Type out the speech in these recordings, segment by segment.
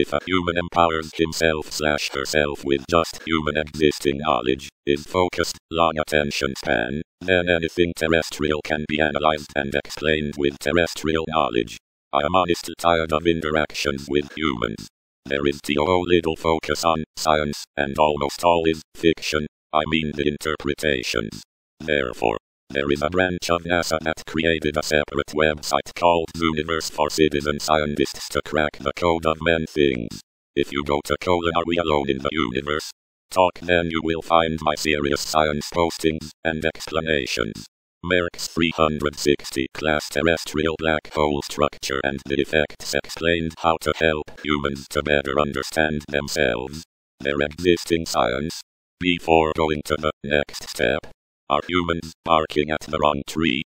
If a human empowers himself slash herself with just human existing knowledge, is focused, long attention span, then anything terrestrial can be analyzed and explained with terrestrial knowledge. I am honestly tired of interactions with humans. There is too little focus on science, and almost all is fiction. I mean the interpretations. Therefore, there is a branch of NASA that created a separate website called Zooniverse for citizen scientists to crack the code of men things. If you go to colon are we alone in the universe? Talk then you will find my serious science postings and explanations. Mareks 360 class terrestrial black hole structure and the effects explained how to help humans to better understand themselves, their existing science. Before going to the next step, are humans barking at the wrong tree?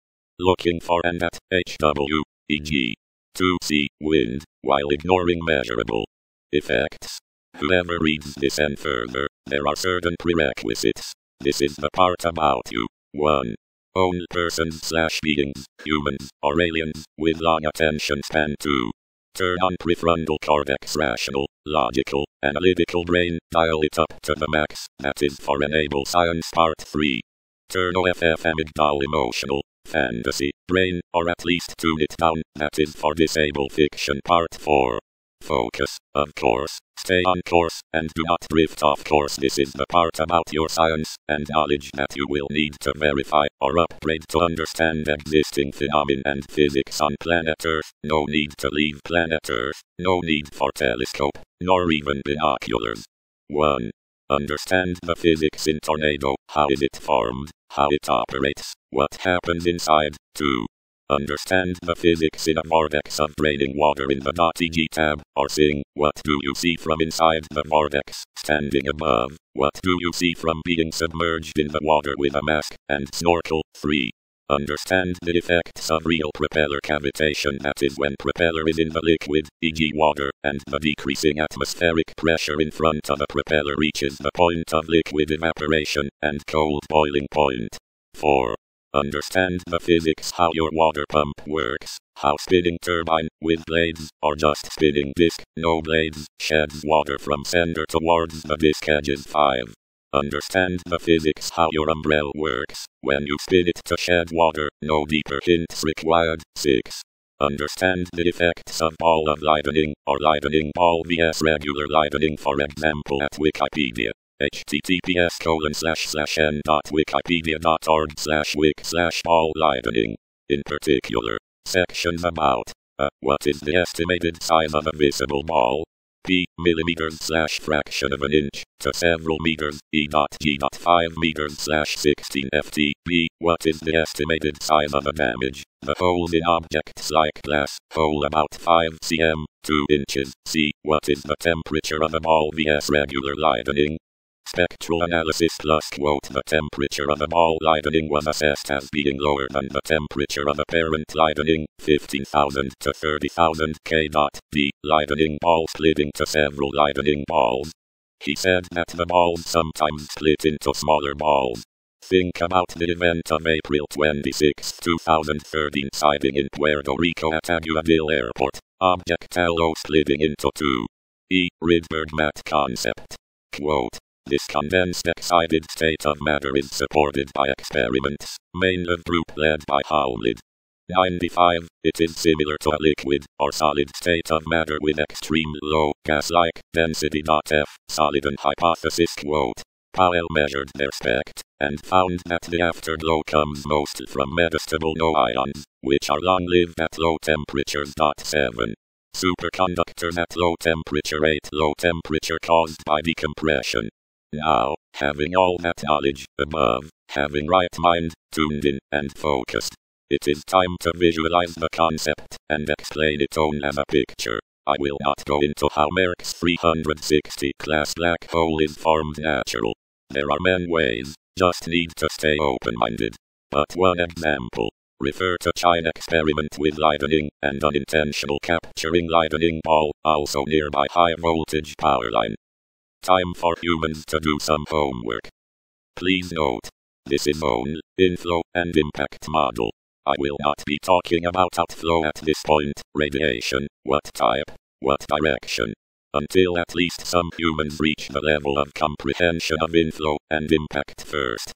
Looking for and at HW, e.g. to see wind, while ignoring measurable effects. Whoever reads this and further, there are certain prerequisites. This is the part about you. 1. Own persons slash beings, humans, or aliens, with long attention span 2. Turn on prefrontal cortex rational, logical, analytical brain, dial it up to the max, that is for enable science part 3. Turn off amygdala emotional, fantasy, brain, or at least tune it down, that is for disable fiction part 4. Focus, of course, stay on course, and do not drift off course. This is the part about your science and knowledge that you will need to verify or upgrade to understand existing phenomena and physics on planet Earth. No need to leave planet Earth, no need for telescope, nor even binoculars. 1. Understand the physics in tornado, how is it formed, how it operates, what happens inside, 2. Understand the physics in a vortex of draining water in the .eg tab, or sing, what do you see from inside the vortex, standing above, what do you see from being submerged in the water with a mask, and snorkel, 3. Understand the effects of real propeller cavitation that is when propeller is in the liquid, e.g. water, and the decreasing atmospheric pressure in front of a propeller reaches the point of liquid evaporation and cold boiling point. 4. Understand the physics how your water pump works, how spinning turbine, with blades, or just spinning disc, no blades, sheds water from center towards the disc edges 5. Understand the physics how your umbrella works. When you spin it to shed water, no deeper hints required. 6. Understand the effects of ball of lightning, or lightning ball vs regular lightning for example at Wikipedia. https colon slash slash n dot wikipedia.org slash wik slash ball lightning. In particular, sections about uh, what is the estimated size of a visible ball, p millimeters slash fraction of an inch to several meters e dot g dot 5 meters slash 16 ft b what is the estimated size of a damage? The holes in objects like glass hole about 5 cm 2 inches. C what is the temperature of a ball vs regular lightning Spectral analysis plus quote the temperature of a ball lightning was assessed as being lower than the temperature of apparent lightning, 15,000 to 30,000 K. Dot, the lightning ball split into several lightning balls. He said that the balls sometimes split into smaller balls. Think about the event of April 26, 2013 sighting in Puerto Rico at Aguadilla Airport. Object halo splitting into two. E. Rydberg matter concept. Quote. This condensed excited state of matter is supported by experiments, mainly group led by Holmlid. 95. It is similar to a liquid or solid state of matter with extreme low gas-like density. F. Soliton hypothesis quote. Powell measured their spect and found that the afterglow comes mostly from metastable no ions, which are long-lived at low temperatures. 7. Superconductors at low temperature 8 low temperature caused by decompression now, having all that knowledge above, having right mind, tuned in, and focused, it is time to visualize the concept and explain it on as a picture. I will not go into how Mareks 360 class black hole is formed natural. There are many ways, just need to stay open-minded. But one example, refer to China experiment with lightning and unintentional capturing lightning ball, also nearby high voltage power line. Time for humans to do some homework. Please note, this is only inflow and impact model. I will not be talking about outflow at this point, radiation, what type, what direction. until at least some humans reach the level of comprehension of inflow and impact first.